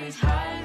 body's high.